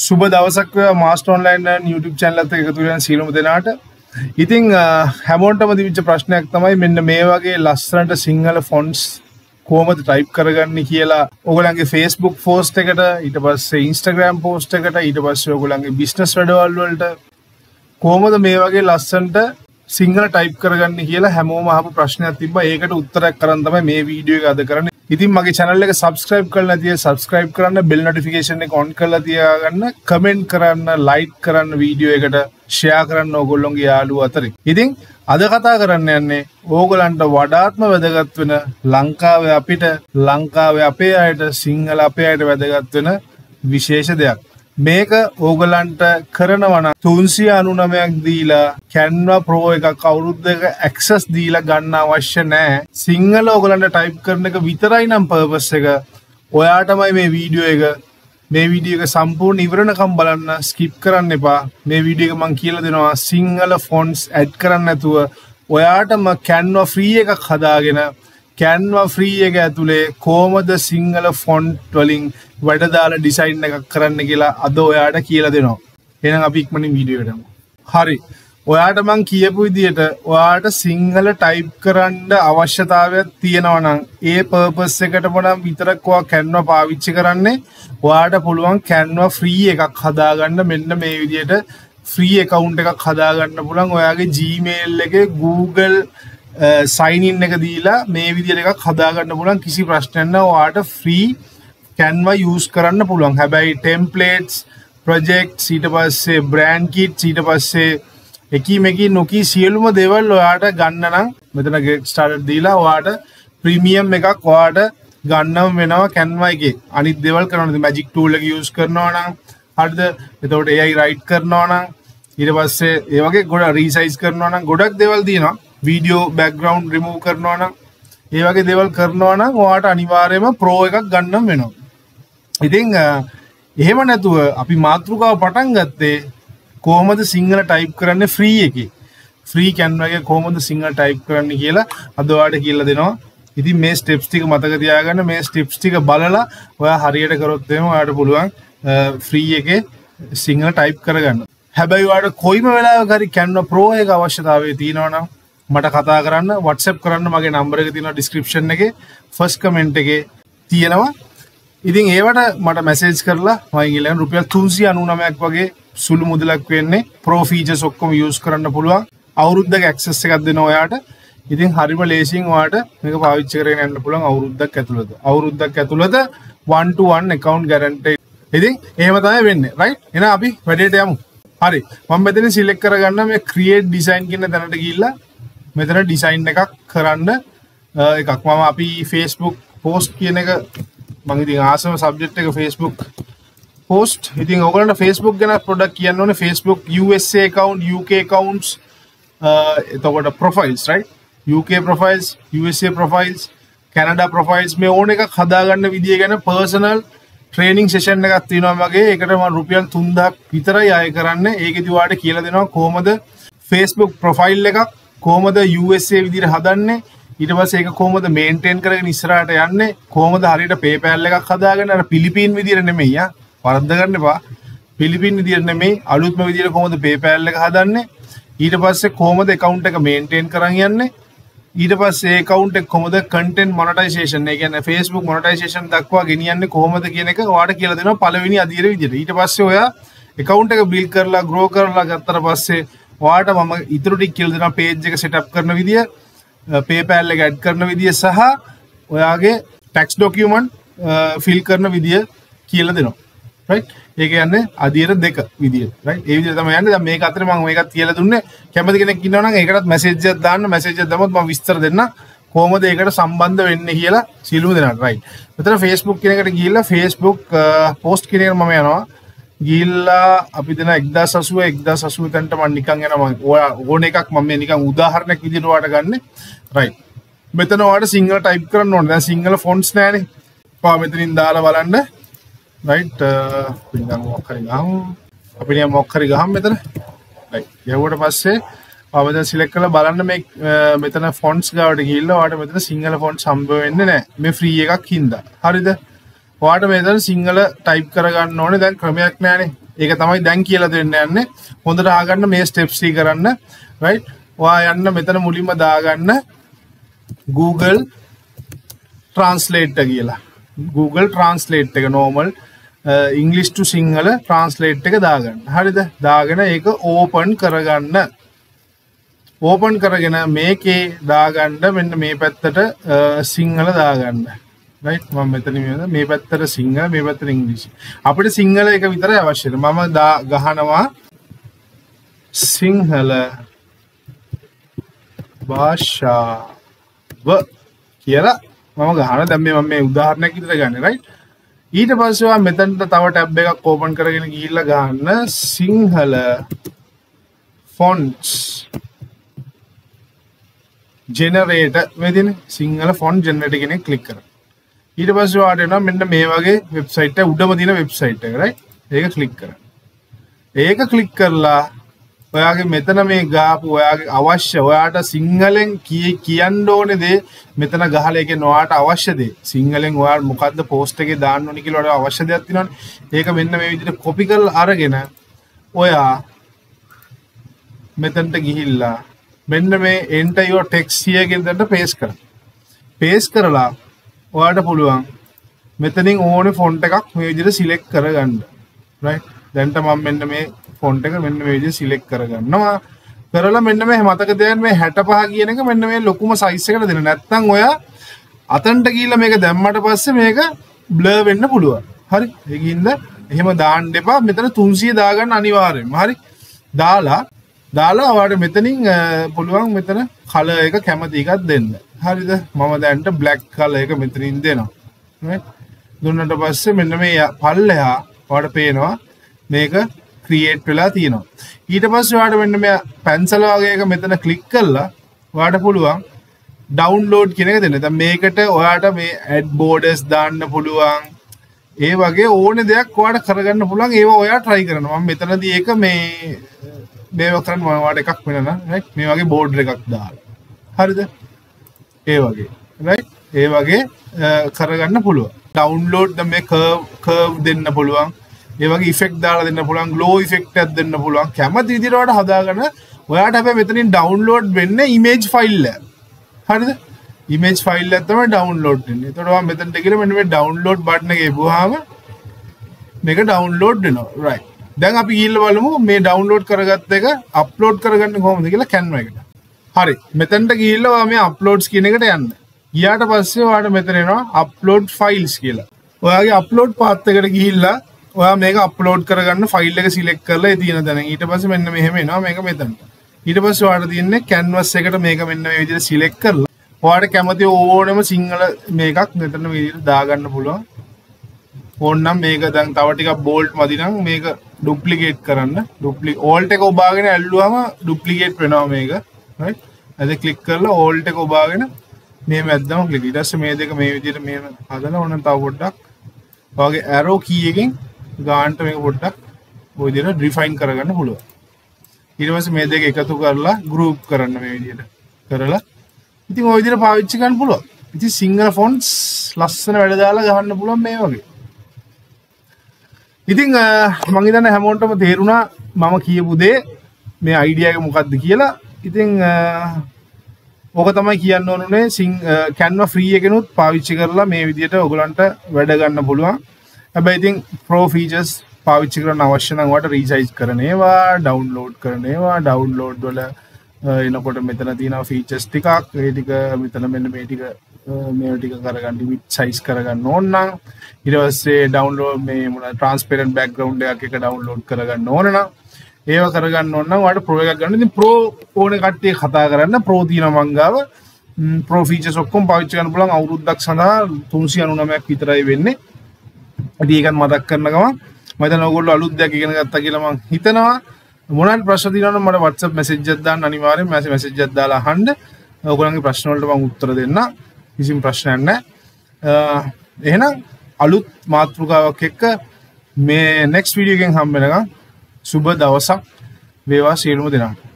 සුබ දවසක් master online YouTube චැනලත් එකතු වෙන සියලුම දෙනාට. ඉතිං හැමෝන්ටම දිවිච්ච ප්‍රශ්නයක් තමයි මෙන්න මේ වගේ ලස්සනට සිංහල ෆොන්ස් කෝමද ටයිප් කරගන්න කියලා. ඔගලන්ගේ ෆස්බුක් ෆෝස්ට එකට ඊට පස්සේ ඉන්ස්ටග්‍රම් පෝස්ට එකට ඊට පස්සේ ඔගලන්ගේ බිස්නස් වැඩවල්වලට කෝමද මේ වගේ ලස්සන්ට සිංහල ටයිප් කරගන්න කියලා හැමෝම හපු ප්‍රශ්නයක් තිබ ඒකට උත්තරක් කරන්න තමයි මේ වීඩියෝ එක අද කරන්න. ඉතින් මගේ channel එක subscribe කරලා තිය subscribe කරන්න bell notification එක on කරලා තියාගන්න comment කරන්න like කරන්න වීඩියෝ එකට share කරන්න ඕගොල්ලොන්ගේ යාළුවෝ අතරින්. ඉතින් අද කතා කරන්න යන්නේ ඕගලන්ට වඩාත්ම වැදගත් වෙන ලංකාවේ අපිට ලංකාවේ අපේ අයට සිංහල අපේ අයට වැදගත් වෙන විශේෂ දෙයක්. මේක ඕගලන්ට කරනවන තුන්සිය අනුනමයක් දීලා කැන්වා ප්‍රෝ එකක් අවුරුද්ධක ඇක්සස් දීලා ගන්න අවශ්‍ය නෑ. සිංහල ඕගලන්ට ටයිප් කරන එක විතරයි නම් පර්පස් එක. ඔයාටමයි මේ වීඩියෝ එක. මේ විඩියක සම්පූර්ණ ඉවරණකම් බලන්න ස්කිප් කරන්න එපා. මේ විඩිය එක මං කියල දෙනවා සිංහල ෆොන්ස් ඇඩ් කරන්න ඇතුව ඔයාටම කැන්වා ෆ්‍රී එකක් හදාගෙන කැන්වා ෆ්‍රී එක ඇතුළේ කෝමද සිංහල ෆොන්ට් වලින් වැඩදාල ඩිසයින් එකක් කරන්න කියලා අද ඔයාට කියල දෙනවා. එන අපික්මනින් වීඩියටම හරි. ඔයාට මං කියපු විදියට ඔයාට සිංහල ටයිප් කරන්න අවශ්‍යතාවයක් තියෙනවනම් ඒ පර්පස් එකට මොනම් විතරක්වා කැන්ව පාවිච්චි කරන්නේ. ඔයාට පුළුවන් කැන්ව ෆ්‍රී එකක් හදාගන්න. මෙන්න මේ විදියට ෆ්‍රී එකකවුන්් එකක් හදාගන්න පුළන් ඔයාගේ ජීමේල් එක Google සයිනින් එක දීලා මේ විදිර එකක් හදාගන්න පුලන් කිසි ප්‍රශ්නන්න වාට ෆ්‍රී කැන්ව යස් කරන්න පුළුවන්. හැබැයි ටෙම්පලේටස් ප්‍රජෙක්් සීට පස්සේ බ්‍රෑන්් කිට් සීට පස්සේ එකි මේකි නොකී සියලුම දෙවල් ඔයාට ගන්නනම් මෙතන ස්ටාර්ට් දීලා වාට ප්‍රීමියම් එකක් වාට ගන්නම් වෙනවා කැන්වයිගේ අනිත් දෙවල් කරනද මැජික් ටූල්ල යස් කරනවානම් හරිද? එතවට එයයි රයිට් කරනවානම් ඊට පස්සේ ඒවගේ ගොඩ රීසයිස් කරනවානම් ගොඩක් දෙවල් දීනවා. වීඩියෝ බැක්ග්‍රවන්් රිමූ කරනවානම් ඒ වගේ දෙවල් කරනවානම් වාට අනිවාර්යම ප්‍රෝ එකක් ගන්නම් වෙනවා. ඉතිං එහෙම නැතුව අපි මාතෘකාව පටන් ගත්තේ කෝමද සිංහල ටයිප් කරන්න ෆ්‍රී එක? ෆ්‍රී කැන්වගේ කෝමද සිංහල ටයිප් කරන්න කියලා අදවාට කියල දෙනවා. ඉති මේ ස්ටෙප්ස් ටික මතකතියාගන්න මේ ස්ටිප්ස් ටික බලලා ඔය හරියට කරොත්තේම යාට පුළුවන් ෆ්‍රී එක සිංහල ටයිප් කරගන්න. හැබැයිවාට කොයිම වෙලා කරි කැන්න ප්‍රෝ එක අවශ්‍යතාවේ තියෙනවනම් මට කතා කරන්න වටසප් කරන්න මගේ නම්බර එක තින ඩිස්ක්‍රපෂන් එක. ෆස් කමෙන්ට් එක තියෙනවා. ඉතින් ඒවට මට මැසේජ් කරලා මයිගලන් රුපියල් තුන්සි අනුනමයක් වගේ සුළු මුදලක් වෙන්නේ ප්‍රෝෆීජ සොක්කොම යස් කරන්න පුළුවන්. අවුරුද්ධ ඇක්සස් එකක් දෙන ඔයාට. ඉතින් හරිම ලේසින් වාට මේක පාවිච්ච කරන යන්න පුළන් අවුරුද්දක් ඇතුළද අවුරුද්දක් ඇතුළද වන්ටුවන් එකකවන්් ගැරන්ට ඉතින් ඒමතයි වෙන්න රයි් එන අපි වැඩේට යමු. හරි. මම මෙතන සිලෙක් කරගන්න මේ ක්‍රියේට් ඩිසයින් කියන්න දැනට ගිල්ලා මෙතන ඩිසයින් එකක් කරන්න එකක්. මම අපි ෆේස්බුක් පෝස්ට් කියන එක මංඉති ආසම සබ්ජෙට් එක ෆේස්බුක් පෝස්ට් ඉතින් ඔගලට ෆේස්බුක් ගැන පොඩක් කියන්න ඕන. Facebook USA accounts UK accounts එතකොට ප්‍රොෆයිල්ස් රයි UK profiles USA profiles Canada profiles මේ ඕන එක හදාගන්න විදිිය ගැන පර්සනල් ට්‍රේනිං ශේෂන් එකක් තියෙනවා වගේ. එකටම රුපියල් තුන්දක් විතරයි අය කරන්න. ඒකතිවාට කියල දෙනවා කෝමද ෆේස්බුක් ප්‍රොෆයිල් එකක් කෝමද USA විදිර හදන්නේ? ඊට පස්සේ ඒක කොහොමද මේන්ටේන් කරගෙන ඉස්සරහට යන්නේ? කොහොමද හරියට PayPal එකක් හදාගෙන අර පිලිපීන් විදියට නෙමෙයි ආ? වරද්ද ගන්න එපා. පිලිපීන් විදියට නෙමෙයි අලුත්ම විදියට කොහොමද PayPal එක හදන්නේ? ඊට පස්සේ කොහොමද account එක මේන්ටේන් කරන් යන්නේ? ඊට පස්සේ account එක කොහොමද content monetization ඒ කියන්නේ Facebook monetization දක්වා ගෙනියන්නේ කොහොමද කියන එක ඔයාලට කියලා දෙනවා පළවෙනි අදියර විදියට ඊට පස්සේ ඔයා account එක build කරලා grow කරලා ගත්තට පස්සේ වාට මම ඉතුරටික් කියල් දෙෙන පේජ් එක සටප් කරන විදිිය පේපෑල්ල ගැඩ් කරන විදිිය සහ ඔයාගේ ටැක්ස් ඩොකියමන්් ෆිල් කරන විදිිය කියල දෙනවා. ඒක යන්න අදිර දෙක විදි ඒ තම යන්න. මේ අතර ම මේකත් කියල දුන්න. කැමති කෙනෙක් ඉන්නවන එකටත් මැසේජ දාන්න. මැසේජ දමත් ම විස්තර දෙන්න කෝමද ඒකට සම්බන්ධ වෙන්න කියලා සිලු දෙනට. රයි මෙතර ෆේස්බුක් කෙනෙකට ගිල්ල ෆේස්බුක් පෝස්ට් කෙනෙර මම යනවා. ගිල්ලා අපි දෙන එක්දා සසුව එක්දා සසුව තැන්ට මන් නිකන් එනම ඔය ඕන එකක් මම නිකන් උදාහරණයක් විදිරවාට ගන්න. රයි මෙතනවාට සිංහල ටයිප් කරන්න ඕන. දැන් සිංහල ෆොන්ට්ස් නෑනේ. පා මෙතනින් දාලා බලන්න. රයිට් පින්නම් මොක්කරි ගහමු. අපි නිකන් මොක්කරි ගහමු මෙතන. රයිට් යවුවට පස්සේ අවද සිලෙක් කළ බලන්න මේ මෙතන ෆොන්ට්ස් ගාවට ගිහිල්ලා ඔයාලට මෙතන සිංහල ෆොන්ට්ස් හම්බ වෙන්නේ නැහැ මේ ෆ්‍රී එකක් හින්දා. හරිද? වාට මෙතන සිංහල ටයිප් කරගන්න ඕනේ. දැන් ක්‍රමයක් නෑනේ ඒක තමයි දැන් කියලා දෙන්න යන්නේ. හොඳට ආගන්න මේ ස්ටෙප්ස්ටි කරන්න. රයිට් වා යන්න මෙතන මුලින්ම දාගන්න Google ට්‍රන්ස්ලේට්ට කියලා. Google ට්‍රන්ස්ලේට් එක normal English to Sinhala translate එක දාගන්න. හරිද? දාගෙන ඒක ඕපන් කරගන්න. ඕපන් කරගෙන මේකේ දාගණ්ඩ මෙන්න මේ පැත්තට සිංහල දාගන්න. ම මෙතන මේ පැත්තර සිංහල මේ පැත්තර ඉංග්‍රිසි. අපිට සිංහල එක විතර අවශ්‍යද මම දා ගහනවා සිංහල භාෂාව කියලා මම ගහන දැම් මේ මේ උදාහරණයක් ඉතර ගන්න රයි ඊට පස්සවා මෙතැන්ට තව ටැබ් එකක් කෝපන් කරගෙන ගිල්ල ගන්න සිංහල ෆොන්ස් ජෙනරේට වෙදින සිංහල ෆොන් ජෙනට කෙනෙ කලික් කර ඊට පස්සවාටන මෙන්න මේ වගේ වෙබ්සයිට උඩම දින වෙබ්සයිට් කරයි ඒක කලික් කර ඒක කලික් කරලා ඔයාගේ මෙතන මේ ගාපු ඔයාගේ අවශ්‍ය ඔයාට සිංහලෙන් කිය කියන්න ඕනෙ දේ මෙතන ගහල එක නොවාට අවශ්‍යදේ සිංහලෙන් ඔයා මොකක්ද පෝස්ට එක දාන්න නිකිලට අවශ්‍ය දෙයක් තිනොන් ඒක මෙන්න මේ විදිට කොපි කල් අරගෙන ඔයා මෙතැන්ට ගිහිල්ලා මෙන්න මේ එන්ටයෝ ටෙක්සියගෙන්තට පේස් කර පේස් කරලා ඔයාට පුළුවන්. මෙතනින් ඕන ෆොන්ට එකක් මේ විදිට සිලෙක් කරගන්න. දැන්ට මම් මෙන්න මේ ෆොන්ට එක මෙන්න මේ විදිහට සිලෙක්ට් කරගන්නවා. කරලා මෙන්න මේ මතක තියාගන්න මේ 65 කියන එක මෙන්න මේ ලොකුම සයිස් එකට දෙන්න. නැත්නම් ඔයා අතන්ට ගිහිල්ලා මේක දැම්මට පස්සේ මේක බ්ලර් වෙන්න පුළුවන්. හරි? ඒකින්ද එහෙම දාන්න එපා. මෙතන 300 දාගන්න අනිවාර්යෙන්ම හරි? දාලා දාලා ඔයාට මෙතනින් පුළුවන් මෙතන කලර් එක කැමති එකක් දෙන්න. හරිද මම දැන්ට බ්ලැක් කලර් එක මෙතනින් දෙනවා දුන්නට පස්සේ මෙන්න මේ පල්ලෙහා ඔයාට පේනවා මේක ක්‍රියේට් වෙලා තියෙනවා ඊට පස්සේ ඔයාට මෙන්න මේ පැන්සල් වගේ එක මෙතන ක්ලික් කරලා ඔයාට පුළුවන් ඩවුන්ලෝඩ් කියන එක දෙන්න. දැන් මේකට ඔයාට මේ ඇඩ් බෝඩර්ස් දාන්න පුළුවන්. ඒ වගේ ඕන දෙයක් ඔයාට කරගන්න පුළුවන්. ඒවා ඔයා try කරනවා. මම මෙතනදී ඒක මේ මේව කරන්න මම ඔයාට එකක් වෙනනම් right මේ වගේ බෝඩර් එකක් දාලා. හරිද? ඒ වගේ. right? ඒ වගේ කරගන්න පුළුවන්. ඩවුන්ලෝඩ් මේ කර්ව් කර්ව් දෙන්න පුළුවන්. ඒවගේ ෆෙක් දාලා දෙන්න පුළන් ලෝ ෆෙක්ටක් දෙන්න පුළුවන් කැමති විදිරට හදාගන්න ඔයාට අප මෙතනින් ඩවන්ලෝඩ් වෙන්න ඉමේජ් ෆයිල්ල හරිද ඉමේජ් ෆයිල් ඇතම ඩවන්ලෝඩ් තොටවා මෙතන්ට කියල මෙ ඩවන්ලෝඩ් බට්න එක බහම මේක ඩවන්ලෝඩ් නවා රයි දැන් අපි ඉල්ල බලමු මේ ඩවන්ලෝඩ් කරගත්ත එක අප්ලෝඩ් කරගන්න කොමද කියලා කැන්ව එකට හරි. මෙතැන්ට ගිල්ලවා මේ අප්ලෝඩ්ස් කියන එකට යන්න. ගියාට පස්සේ වාට මෙතනෙනවා අප්ලෝඩ් ෆයිල්ස් කියලා. ඔයාගේ අප්ලෝඩ් පාත්තකට ගිහිල්ලා ඔයා මේක අප්ලෝඩ් කරගන්න ෆයිල් එක සිලෙක්ට් කරලා තියෙන තැන. ඊට පස්සේ මෙන්න මෙහෙම එනවා මේක මෙතන. ඊට පස්සේ ඔයාලට තියෙන්නේ canvas එකට මේක මෙන්න මේ විදිහට සිලෙක්ට් කරලා ඔයාලට කැමති ඕනම සිංහල මේකක් මෙතන මේ විදිහට දාගන්න පුළුවන්. ඕන්නම් මේක දැන් තව ටිකක් බෝල්ට් මදි නම් මේක ඩුප්ලිකේට් කරන්න. ඩුප්ලි ඕල්ට් එක ඔබාගෙන ඇල්ලුවම ඩුප්ලිකේට් වෙනවා මේක. රයිට් අද ක්ලික් කරලා ඕල්ට් එක ඔබාගෙන මේ මැද්දම ක්ලික් ඊට පස්සේ මේ දෙක මේ විදිහට මේ හදලා ඕන තව පොඩ්ඩක් ඔයාගේ ඇරෝ කී එකෙන් ගාන්ට මේ පොඩ්ඩක් ඔයදින ඩ්‍රිෆයින් කරගන්න පුළුව ඉරවස මේ දෙක එකතු කරලා ගරුප් කරන්න මේ විදියට කරලා ඉතින් ඔයදින පාවිච්චිකන් පුළුව ඉති සිංහල ෆොන්ස් ලස්සන වැඩදාලා ගහන්න පුළුවන් මේ වගේ. ඉතිං මංගේතන්න හැමෝන්ටම තේරුණා මම කියපු දේ මේ අයිඩියක මොකක්ද කියලා. ඉතිං ඕක තමයි කියන්න ඕනුනේ. සිං කැන්ව ෆ්‍රී එකනුත් පාවිච්චි කරලා මේ විදියට ඔගලන්ට වැඩගන්න පුළුවන්. හැබැයිතින් ප්‍රෝ ෆීචස් පාවිච්චි කරන අවශ්‍යනවට රීසයිස් කරනේවා ඩවන්ලෝඩ් කරනවා ඩවන්ලෝඩ් වල එනකොට මෙතන තින ෆීචස් ටිකක් ඒටික මෙතන මෙන්න මේටික මේ ටික කරගන්න විත් සයිස් කරගන්න ඕන්නම් ඉරවස්සේ ඩවන්ලෝ මේ මුණ ට්‍රන්ස්පේරන් බැක්ග්‍රවන්් එක ඩවන්ලෝඩ් කරගන්න ඕනන ඒව කරගන්න ඔන්න වට ප්‍රෝයක් ගන්න. ප්‍රෝ ඕන කට්ටේ කතා කරන්න. ප්‍රෝතින මංගාව ප්‍රෝෆීච සොක්කොම් පාවිච්චකන පුලන් අවුරුද්දක් සඳහා තුන්සි අනුනමයක් විතරයි වෙන්නේ. ඒකත් මතක් කරන ගම මත නොගොල්ල අලුත් දෙයක් ඉගෙන ගත්තා කියලා මං හිතනවා. මොනන් ප්‍රශ්න තියෙනවනම් මට WhatsApp message එකක් දාන්න අනිවාර්යෙන්. message එකක් දාලා අහන්න. ඔයගොල්ලන්ගේ ප්‍රශ්න වලට මම උත්තර දෙන්න කිසිම ප්‍රශ්නයක් නැහැ. එහෙනම් අලුත් මාතෘකාවක් එක්ක මේ next video එකෙන් හම්බ වෙනකම් සුබ දවසක් වේවා සියලුම දෙනාට.